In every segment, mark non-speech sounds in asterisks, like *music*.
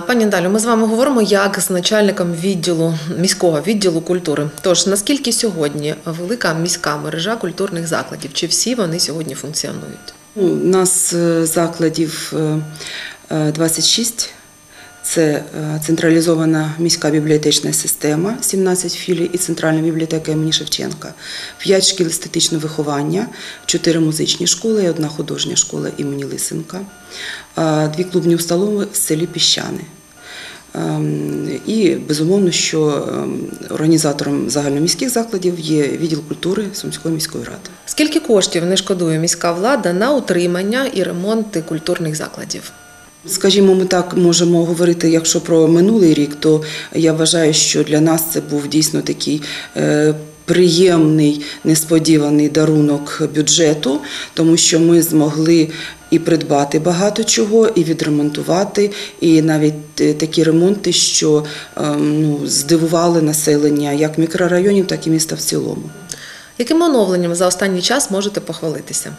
Пані Далю, ми з вами говоримо як з начальником відділу міського відділу культури. Тож наскільки сьогодні велика міська мережа культурних закладів? Чи всі вони сьогодні функціонують? Ну, У нас е, закладів е, е, 26. Це е, централізована міська бібліотечна система, 17 філій і центральна бібліотека імені Шевченка, 5 шкіл естетичного виховання, 4 музичні школи і одна художня школа імені Лисенка, е, дві клубні установи в селі Піщани. Ем, І безумовно, що ем, організатором загальноміських закладів є відділ культури Сумської міської ради. Скільки коштів не шкодує міська влада на утримання і ремонти культурних закладів? Скажімо, ми так можемо говорити, якщо про минулий рік, то я вважаю, що для нас це був дійсно такий. е, Приємний несподіваний дарунок бюджету, тому що ми змогли і придбати багато чого, і відремонтувати, і навіть е, такі ремонти, що ем, ну, здивували населення як мікрорайонів, так і міста в цілому. Яким оновленням за останній час можете похвалитися?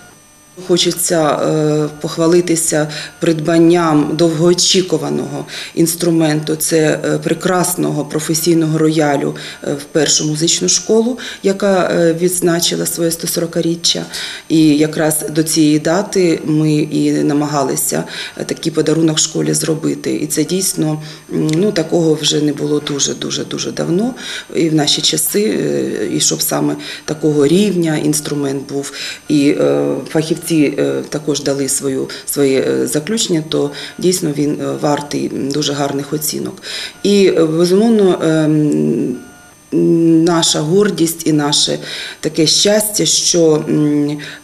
Хочеться е, похвалитися придбанням довгоочікуваного інструменту. Це е, прекрасного професійного роялю е, в першу музичну школу, яка відзначила своє 140-річчя. І якраз до цієї дати ми і намагалися такий подарунок школі зробити. І це дійсно ну такого вже не було дуже дуже дуже давно. І в наші часи, і щоб саме такого рівня інструмент був, і фахівці е, також дали свою своє е, заключення, то дійсно він е, вартий дуже гарних оцінок. І безумовно. ем, Наша гордість і наше таке щастя, що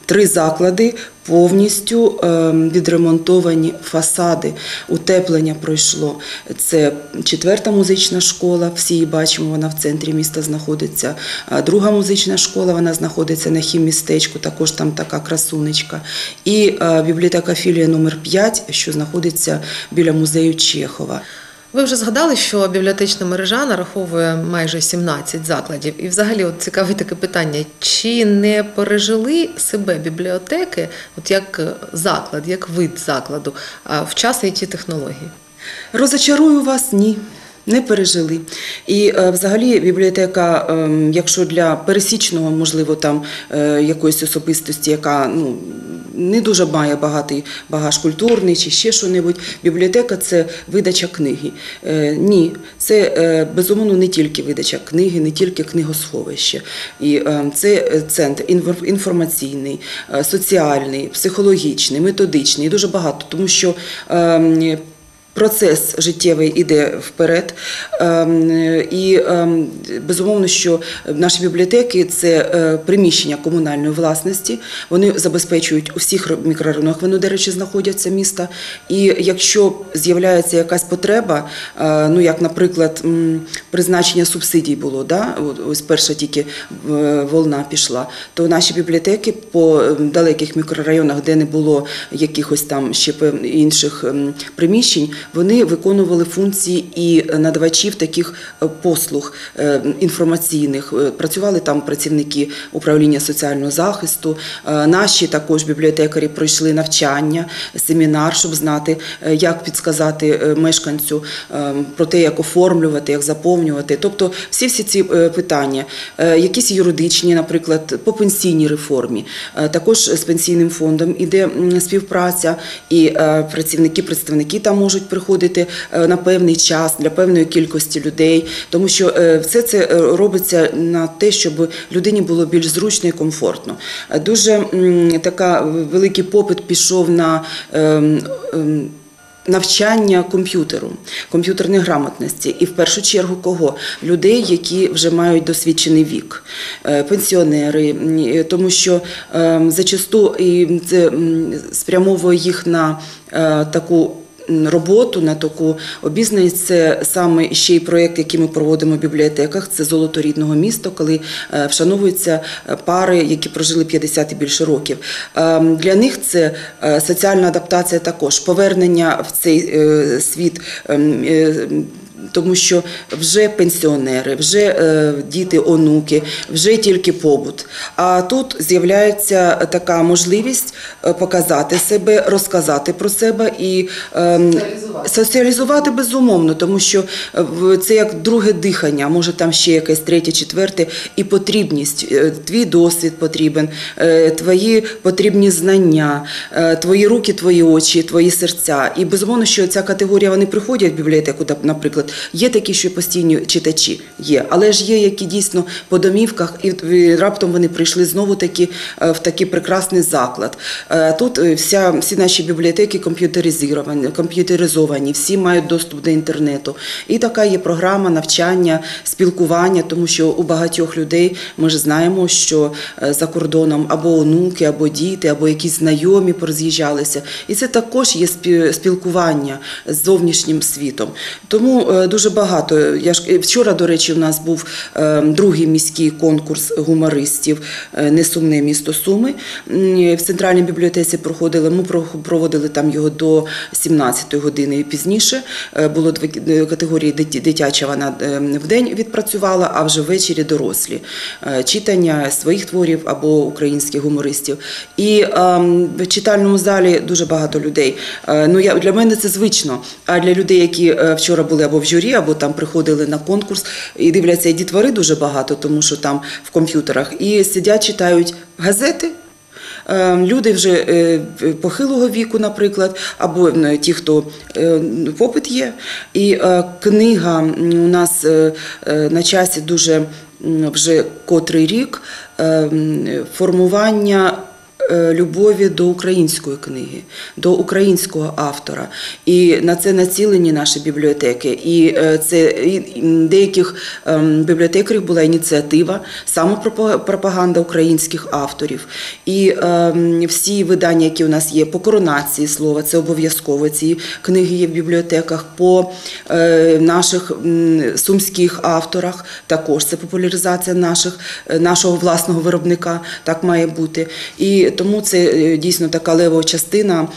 три заклади повністю ем, відремонтовані фасади. Утеплення пройшло. Це четверта музична школа. Всі її бачимо, вона в центрі міста знаходиться. Друга музична школа, вона знаходиться на хіммістечку, також там така красунечка. І е, бібліотека філія номер 5, що знаходиться біля музею Чехова. Ви вже згадали, що бібліотечна мережа нараховує майже 17 закладів. І взагалі от цікаве таке питання: чи не пережили себе бібліотеки, от як е, заклад, як вид закладу, в час it технологій? Розочарую вас, ні. Не пережили. І е, взагалі бібліотека, ем, якщо для пересічного, можливо, там е, якоїсь особистості, яка ну, не дуже має багатий багаж культурний чи ще що-небудь, бібліотека це видача книги. Е, Ні, це е, безумовно не тільки видача книги, не тільки книгосховище. І е, це центр інформаційний, соціальний, психологічний, методичний, дуже багато, тому що. Ем, Процес життєвий іде вперед, Ем, і ем, безумовно, що наші бібліотеки це е, приміщення комунальної власності. Вони забезпечують у всіх мікрорайонах, вони, до речі, знаходяться міста. І якщо з'являється якась потреба, е, ну як, наприклад, призначення субсидій було, да? ось перша тільки е, волна пішла, то наші бібліотеки по е, далеких мікрорайонах, де не було якихось там ще інших ем, приміщень, вони виконували функції і надавачів таких е, послуг е, інформаційних. Е, Працювали там працівники управління соціального захисту. Наші також бібліотекарі пройшли навчання, семінар, щоб знати, як підсказати мешканцю про те, як оформлювати, як заповнювати. Тобто всі всі ці питання, якісь юридичні, наприклад, по пенсійній реформі. Також з пенсійним фондом іде співпраця, і працівники, представники там можуть приходити е, на певний час для певної кількості людей, тому що е, все це е, робиться на те, щоб людині було більш зручно і комфортно. Дуже така великий попит пішов на ем, ем, Навчання комп'ютеру, комп'ютерної грамотності, і в першу чергу кого? Людей, які вже мають досвідчений вік, пенсіонери, тому що е, зачасту і це спрямовує їх на таку. Роботу на таку обізнаність це саме ще й проєкт, який ми проводимо в бібліотеках. Це золото рідного міста, коли е, вшановуються е, пари, які прожили 50 і більше років. Е, Для них це соціальна адаптація також, повернення в цей світ. Тому що вже пенсіонери, вже е, діти, онуки, вже тільки побут. А тут з'являється така можливість е, показати себе, розказати про себе і ем, Соціалізувати. соціалізувати безумовно, тому що е, це як друге дихання, може там ще якесь третє, четверте, і потрібність. Твій досвід потрібен, твої потрібні знання, твої руки, твої очі, твої серця. І безумовно, що ця категорія вони приходять в бібліотеку, наприклад, є такі, що постійні читачі є, але ж є, які дійсно по домівках, і раптом вони прийшли знову таки е, в такий прекрасний заклад. Е, Тут е, вся, всі наші бібліотеки комп'ютеризовані, комп'ютеризовані, всі мають доступ до інтернету. І така є програма навчання, спілкування, тому що у багатьох людей ми ж знаємо, що за кордоном або онуки, або діти, або якісь знайомі пороз'їжджалися. І це також є спі- спілкування з зовнішнім світом. Тому дуже багато. Я ж е, вчора, до речі, у нас був е, другий міський конкурс гумористів е, Несумне місто Суми. В центральній бібліотеці проходили. Ми проводили там його до 17 години і пізніше. Е, Було дві е, категорії дит- дитяча. Вона е, в день відпрацювала, а вже ввечері дорослі Е, читання своїх творів або українських гумористів. І ем, в читальному залі дуже багато людей. Е, Ну я для мене це звично. А для людей, які е, вчора були або в журі, або там приходили на конкурс і дивляться і дітвори дуже багато, тому що там в комп'ютерах, і сидять, читають газети. Е, Люди вже е, похилого віку, наприклад, або е, ті, хто е, попит є. І е, книга у нас е, е, на часі дуже вже котрий рік е, формування. Е, Любові до української книги, до українського автора, і на це націлені наші бібліотеки. І е, це деяких ем, бібліотекарів була ініціатива самопропаганда українських авторів. І ем, всі видання, які у нас є по коронації слова, це обов'язково. Ці книги є в бібліотеках, по е, наших сумських авторах також це популяризація наших, нашого власного виробника, так має бути. І тому це е, дійсно така левова частина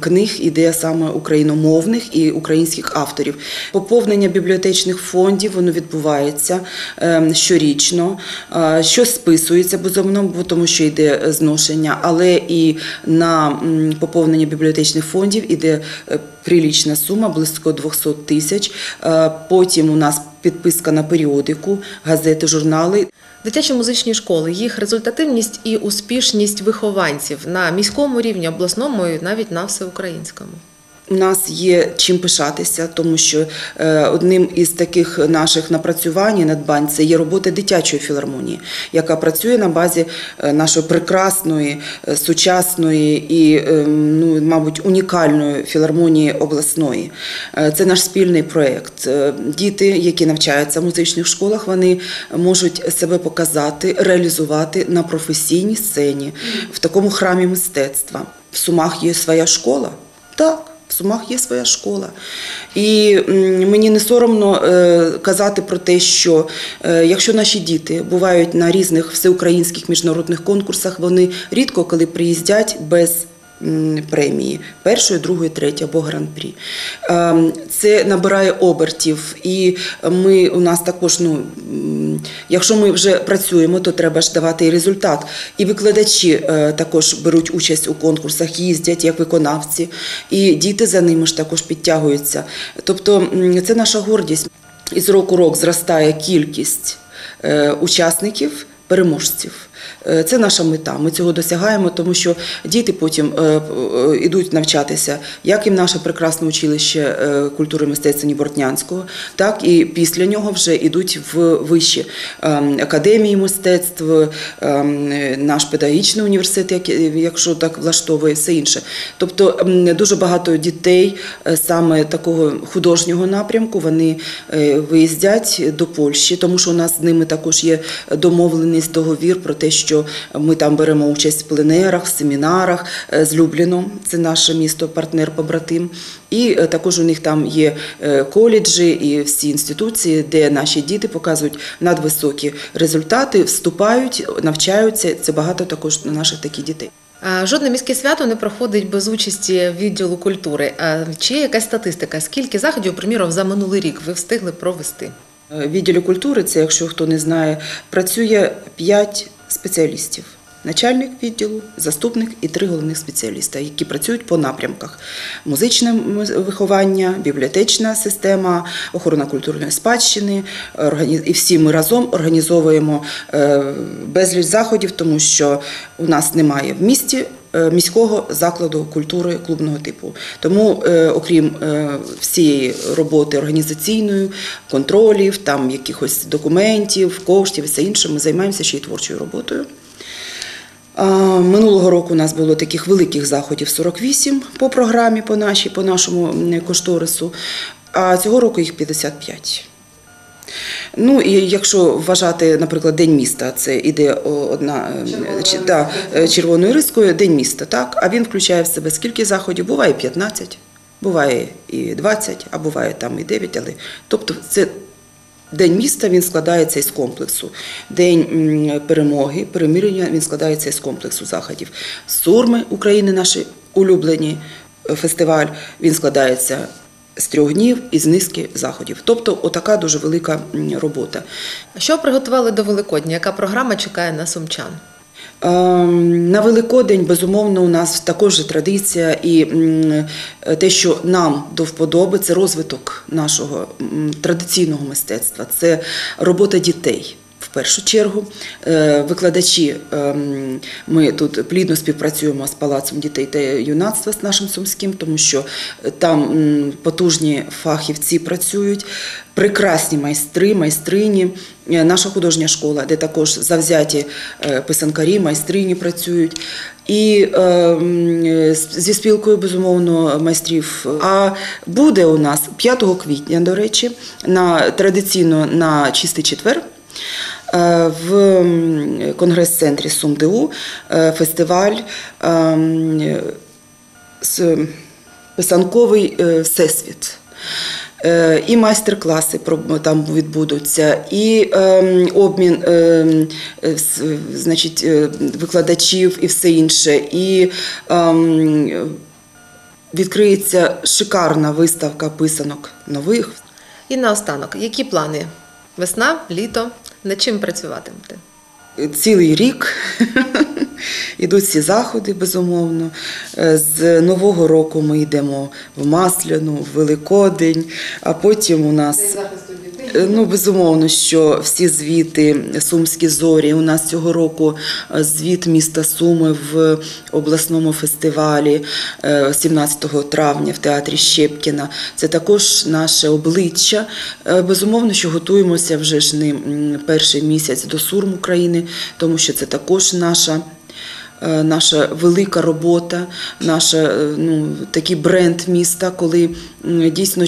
книг іде саме україномовних і українських авторів. Поповнення бібліотечних фондів воно відбувається е, щорічно, е, що списується безумовно, бо тому що йде зношення, але і на поповнення бібліотечних фондів іде е, прилічна сума, близько 200 тисяч. Е, Потім у нас підписка на періодику, газети, журнали. Дитячі музичні школи, їх результативність і успішність вихованців на міському рівні, обласному і навіть на всеукраїнському. У нас є чим пишатися, тому що е, одним із таких наших напрацювань і надбань це є робота дитячої філармонії, яка працює на базі е, нашої прекрасної, е, сучасної і, е, ну, мабуть, унікальної філармонії обласної. Це наш спільний проєкт. Діти, які навчаються в музичних школах, вони можуть себе показати, реалізувати на професійній сцені, в такому храмі мистецтва. В Сумах є своя школа. Так. Сумах є своя школа. І мені не соромно е, казати про те, що е, якщо наші діти бувають на різних всеукраїнських міжнародних конкурсах, вони рідко коли приїздять без премії першої, другої, третьої або гран-прі. Ем, Це набирає обертів, і ми у нас також, ну якщо ми вже працюємо, то треба ж давати і результат. І викладачі е, також беруть участь у конкурсах, їздять як виконавці, і діти за ними ж також підтягуються. Тобто це наша гордість. І з року рок зростає кількість е, учасників, переможців. Е, Це наша мета. Ми цього досягаємо, тому що діти потім е, е, йдуть навчатися як і в наше прекрасне училище е, культури мистецтва Нібортнянського, так і після нього вже йдуть в вищі ем, академії мистецтв, ем, наш педагогічний університет, якщо так влаштовує, все інше. Тобто дуже багато дітей е, саме такого художнього напрямку вони е, виїздять до Польщі, тому що у нас з ними також є домовленість, договір про те, що ми там беремо участь в пленерах, семінарах е, з Любліном, це наше місто, партнер побратим. І е, також у них там є е, коледжі і всі інституції, де наші діти показують надвисокі результати, вступають, навчаються. Це багато також наших таких дітей. Жодне міське свято не проходить без участі відділу культури. Чи є якась статистика? Скільки заходів, приміром, за минулий рік ви встигли провести? Відділі культури, це, якщо хто не знає, працює 5 спеціалістів. Начальник відділу, заступник і три головних спеціаліста, які працюють по напрямках: музичне виховання, бібліотечна система, охорона культурної спадщини. І всі ми разом організовуємо е, безліч заходів, тому що у нас немає в місті міського закладу культури клубного типу. Тому, е, окрім е, всієї роботи організаційної, контролів, там якихось документів, коштів і все інше, ми займаємося ще й творчою роботою. Минулого року у нас було таких великих заходів 48 по програмі, по нашій, по нашому кошторису, а цього року їх 55. Ну і якщо вважати, наприклад, День міста, це іде одна е, Червоною да, е, червоною рискою, День міста, так? А він включає в себе скільки заходів? Буває 15, буває і 20, а буває там і 9, але тобто це. День міста він складається із комплексу. День перемоги, перемирення він складається із комплексу заходів. Сурми України, наші улюблені е, фестиваль, він складається з трьох днів із низки заходів. Тобто, отака дуже велика робота. Що приготували до Великодня? Яка програма чекає на сумчан? Ем, На Великодень, безумовно, у нас також традиція, і те, що нам до вподоби, це розвиток нашого традиційного мистецтва, це робота дітей. Першу чергу Е, викладачі, ем, ми тут плідно співпрацюємо з Палацом дітей та юнацтва з нашим сумським, тому що там потужні фахівці працюють, прекрасні майстри, майстрині. Е, Наша художня школа, де також завзяті е, писанкарі, майстрині працюють. І е, зі спілкою, безумовно, майстрів. А буде у нас 5 квітня, до речі, на традиційно на чистий четвер. Е, В конгрес-центрі СумДУ е, фестиваль ем, писанковий е, всесвіт. І майстер-класи там відбудуться, і ем, обмін ем, значить, викладачів і все інше. І відкриється шикарна виставка писанок нових. І наостанок, які плани? Весна, літо. Над чим працюватимете? Цілий рік *laughs* ідуть всі заходи, безумовно. Е, З Нового року ми йдемо в Масляну, в Великодень, а потім у нас. Е, Ну, безумовно, що всі звіти, сумські зорі. У нас цього року е, звіт міста Суми в обласному фестивалі е, 17 травня в театрі Щепкіна. Це також наше обличчя. Е, Безумовно, що готуємося вже ж не перший місяць до Сурм України, тому що це також наша. Е, Наша велика робота, наша е, ну такий бренд міста, коли дійсно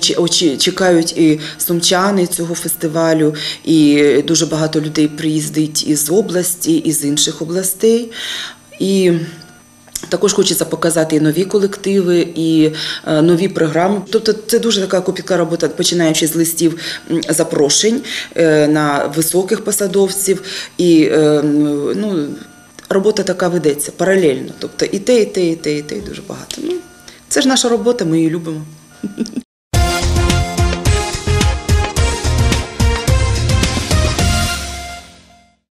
чекають і сумчани цього фестивалю, і дуже багато людей приїздить із області, із інших областей. І також хочеться показати і нові колективи, і е, нові програми. Тобто це дуже така копітка робота, починаючи з листів запрошень на високих посадовців. І ну, робота така ведеться паралельно. Тобто і те, і те, і те, і те, і дуже багато. Ну, це ж наша робота, ми її любимо.